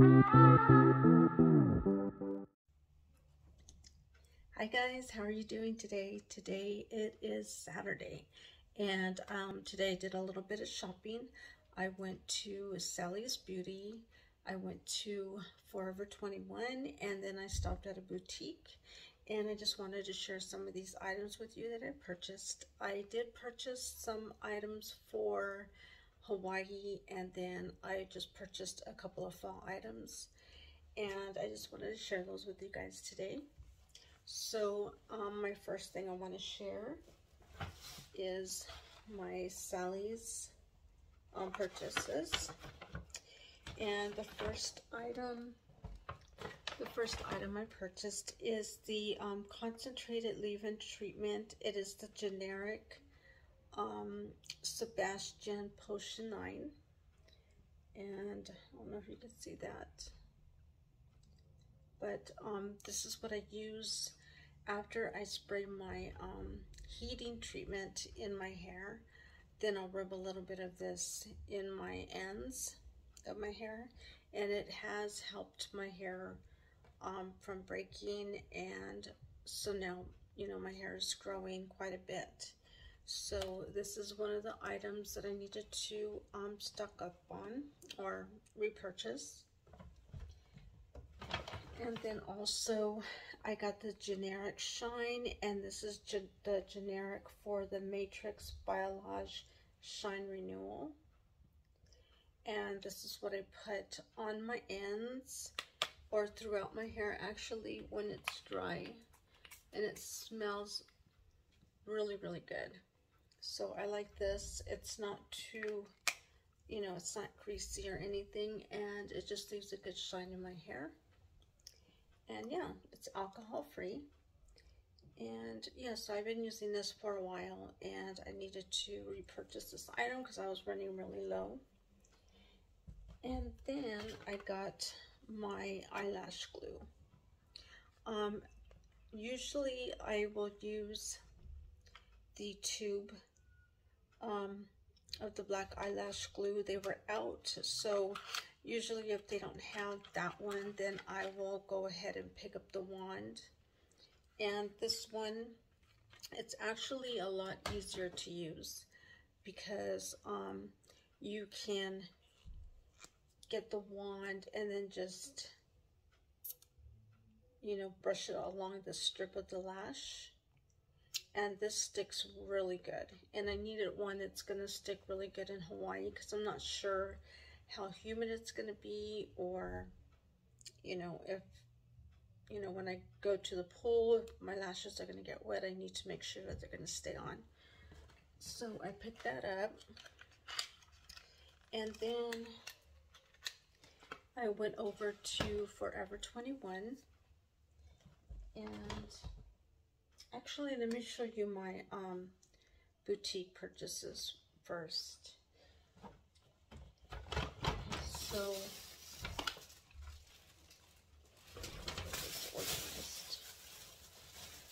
Hi guys, how are you doing today? Today it is Saturday and um, today I did a little bit of shopping. I went to Sally's Beauty, I went to Forever 21 and then I stopped at a boutique and I just wanted to share some of these items with you that I purchased. I did purchase some items for Hawaii and then I just purchased a couple of fall items and I just wanted to share those with you guys today. So um, my first thing I want to share is my Sally's um, purchases and the first item the first item I purchased is the um, concentrated leave-in treatment. It is the generic um, Sebastian Potion 9. And I don't know if you can see that. But um, this is what I use after I spray my um, heating treatment in my hair. Then I'll rub a little bit of this in my ends of my hair. And it has helped my hair um, from breaking and so now you know my hair is growing quite a bit so this is one of the items that I needed to um, stock up on or repurchase. And then also I got the generic shine and this is ge the generic for the Matrix Biolage Shine Renewal. And this is what I put on my ends or throughout my hair actually when it's dry. And it smells really really good so I like this. It's not too you know it's not greasy or anything and it just leaves a good shine in my hair. And yeah it's alcohol free and yeah so I've been using this for a while and I needed to repurchase this item because I was running really low. And then I got my eyelash glue. Um, usually I will use the tube um, of the black eyelash glue. They were out, so usually if they don't have that one, then I will go ahead and pick up the wand. And this one, it's actually a lot easier to use because um, you can get the wand and then just, you know, brush it along the strip of the lash. And this sticks really good. And I needed one that's going to stick really good in Hawaii because I'm not sure how humid it's going to be or, you know, if, you know, when I go to the pool, my lashes are going to get wet. I need to make sure that they're going to stay on. So I picked that up. And then I went over to Forever 21 and actually let me show you my um, boutique purchases first. So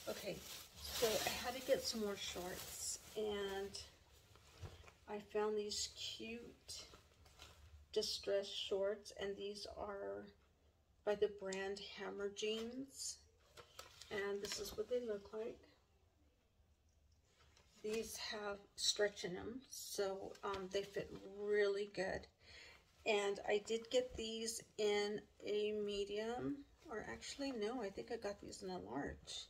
Okay, so I had to get some more shorts and I found these cute distressed shorts and these are by the brand Hammer Jeans and this is what they look like. These have stretch in them so um, they fit really good. And I did get these in a medium or actually no I think I got these in a large.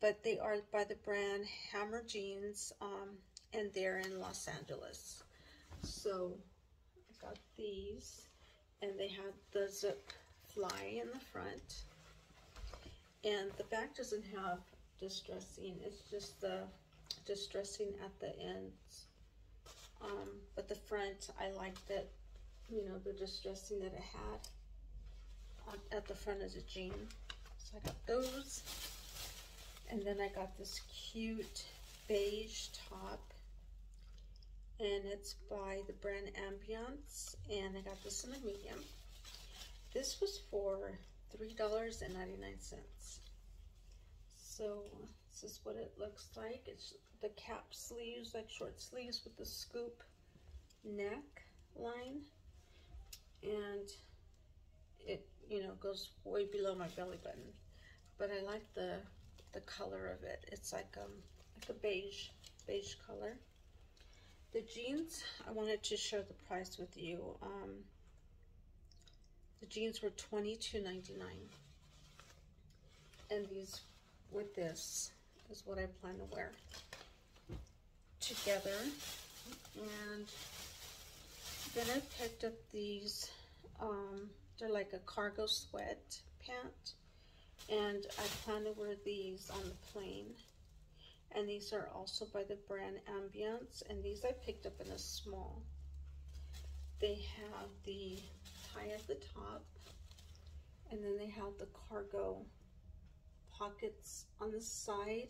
But they are by the brand Hammer Jeans um, and they're in Los Angeles. So I got these and they had the zip fly in the front and the back doesn't have distressing it's just the distressing at the ends. Um, but the front I liked it you know the distressing that it had at the front of a jean. So I got those. And then I got this cute beige top. And it's by the brand Ambiance. And I got this in a medium. This was for $3.99. So this is what it looks like. It's the cap sleeves, like short sleeves with the scoop neck line. And it, you know, goes way below my belly button. But I like the the color of it. It's like um like a beige beige color. The jeans, I wanted to share the price with you. Um, the jeans were $22.99. And these with this is what I plan to wear together. And then I picked up these, um, they're like a cargo sweat pant. And I plan to wear these on the plane. And these are also by the brand Ambiance. And these I picked up in a small. They have the tie at the top. And then they have the cargo pockets on the side.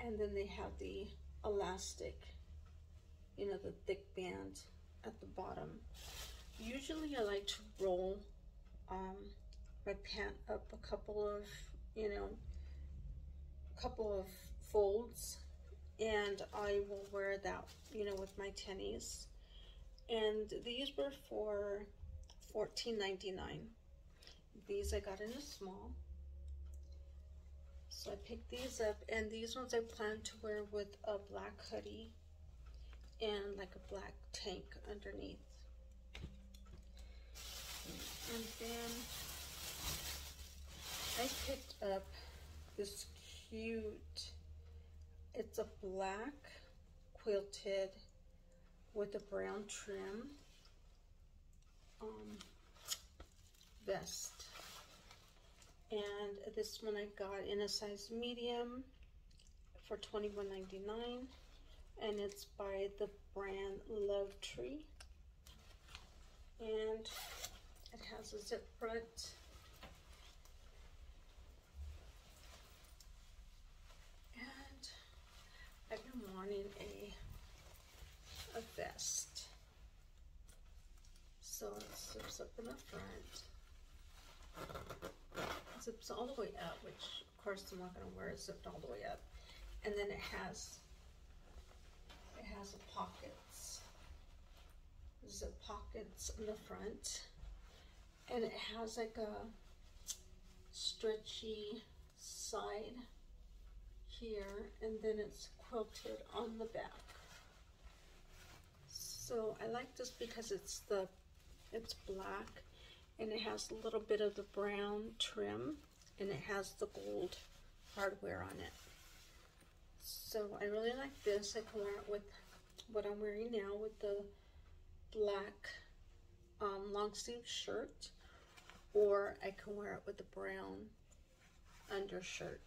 And then they have the elastic, you know, the thick band at the bottom. Usually I like to roll um, my pant up a couple of, you know, a couple of folds and I will wear that, you know, with my tennies. And these were for $14.99. These I got in a small. So I picked these up and these ones I plan to wear with a black hoodie and like a black tank underneath. And then I picked up this cute, it's a black quilted with a brown trim um, vest. And this one I got in a size medium for $21.99 and it's by the brand Love Tree. And it has a zip front. And I've been wanting a a vest. So it zips up in the front. Zips all the way up, which of course I'm not going to wear it zipped all the way up. And then it has it has pockets. Zip pockets in the front. And it has like a stretchy side here and then it's quilted on the back. So I like this because it's the it's black and it has a little bit of the brown trim and it has the gold hardware on it. So I really like this. I can wear it with what I'm wearing now with the black um, long sleeve shirt or I can wear it with the brown undershirt.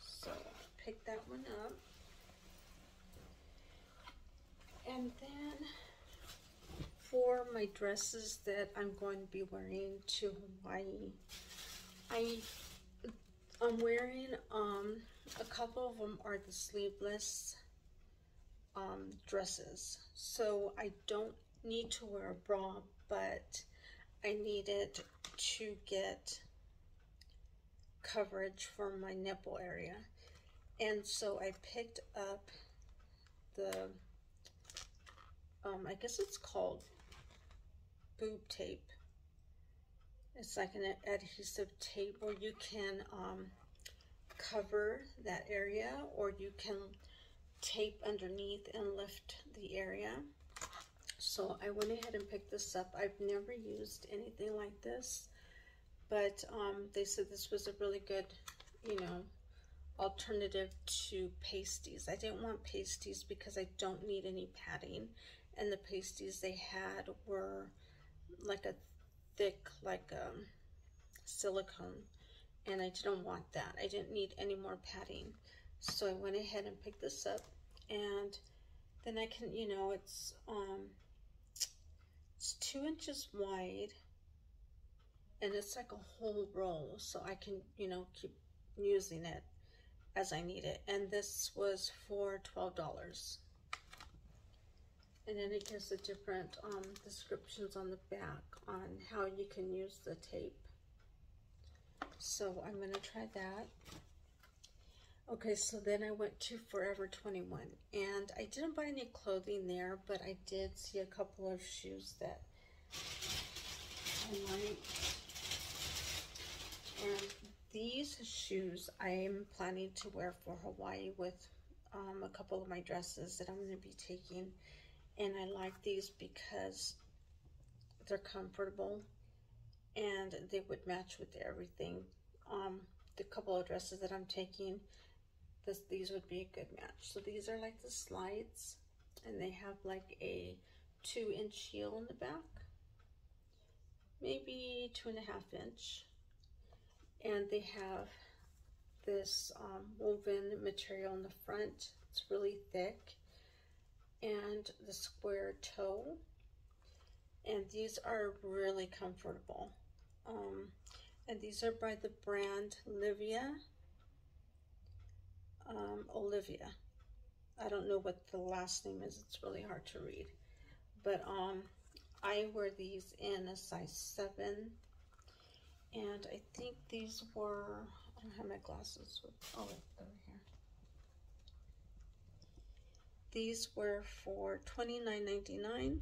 So pick that one up. And then for my dresses that I'm going to be wearing to Hawaii, I I'm wearing um a couple of them are the sleeveless um, dresses. So I don't need to wear a bra, but I needed to get coverage for my nipple area. And so I picked up the, um, I guess it's called boob tape. It's like an adhesive tape where you can um, cover that area or you can tape underneath and lift the area. So I went ahead and picked this up. I've never used anything like this, but um, they said this was a really good, you know, alternative to pasties. I didn't want pasties because I don't need any padding. And the pasties they had were like a thick, like um, silicone. And I didn't want that. I didn't need any more padding. So I went ahead and picked this up and then I can, you know, it's, um, it's two inches wide and it's like a whole roll. So I can, you know, keep using it as I need it. And this was for $12. And then it gives the different um, descriptions on the back on how you can use the tape. So I'm going to try that. Okay, so then I went to Forever 21 and I didn't buy any clothing there, but I did see a couple of shoes that I liked. And these shoes I'm planning to wear for Hawaii with um, a couple of my dresses that I'm going to be taking. And I like these because they're comfortable and they would match with everything. Um, the couple of dresses that I'm taking, this, these would be a good match. So these are like the slides and they have like a two inch heel in the back, maybe two and a half inch. And they have this um, woven material in the front. It's really thick and the square toe. And these are really comfortable. Um, and these are by the brand Livia. Um, Olivia. I don't know what the last name is. It's really hard to read. But um, I wear these in a size 7. And I think these were, I don't have my glasses. With, oh, over here. These were for $29.99.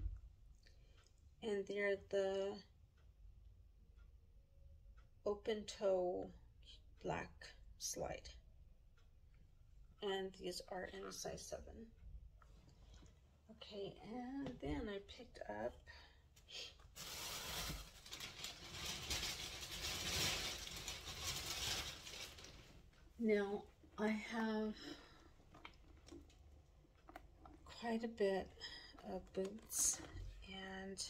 And they're the open toe black slide and these are in a size 7 okay and then I picked up now I have quite a bit of boots and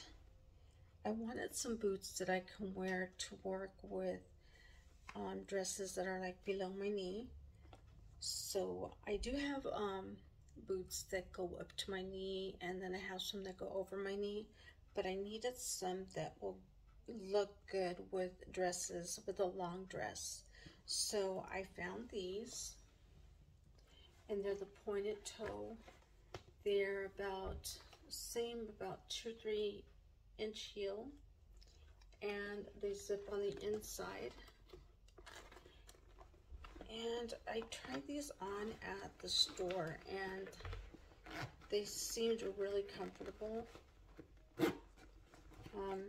I wanted some boots that I can wear to work with um, dresses that are like below my knee. So I do have um, boots that go up to my knee and then I have some that go over my knee. But I needed some that will look good with dresses, with a long dress. So I found these and they're the pointed toe. They're about same about two, three inch heel and they zip on the inside. And I tried these on at the store and they seemed really comfortable. Um,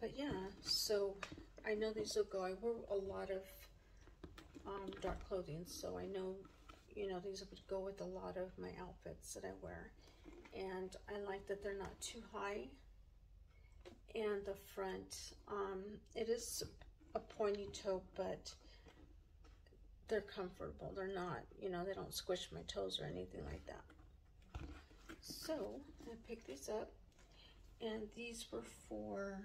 but yeah so I know these will go I wear a lot of um, dark clothing so I know you know these would go with a lot of my outfits that I wear and I like that they're not too high and the front. Um, it is a pointy toe, but they're comfortable. They're not, you know, they don't squish my toes or anything like that. So I picked these up and these were for,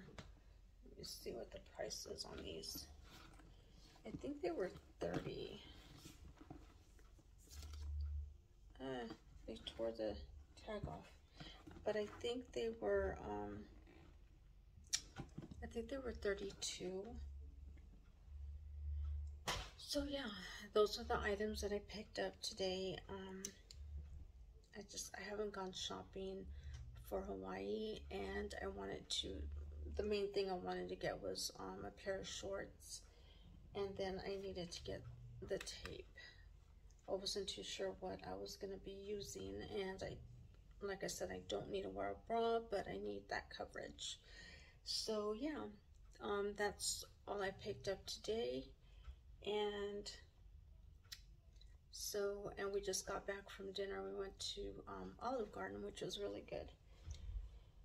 let me see what the price is on these. I think they were tore the tag off. But I think they were, um, I think they were 32. So yeah, those are the items that I picked up today. Um, I just, I haven't gone shopping for Hawaii and I wanted to, the main thing I wanted to get was um, a pair of shorts and then I needed to get the tape. I wasn't too sure what I was going to be using and I, like I said, I don't need to wear a bra, but I need that coverage. So yeah, um, that's all I picked up today. And so, and we just got back from dinner. We went to um, Olive Garden, which was really good.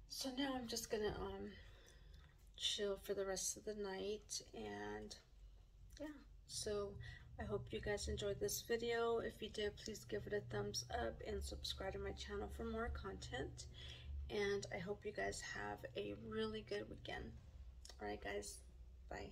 So now I'm just gonna um, chill for the rest of the night. And yeah, so I hope you guys enjoyed this video. If you did, please give it a thumbs up and subscribe to my channel for more content and I hope you guys have a really good weekend. All right, guys. Bye.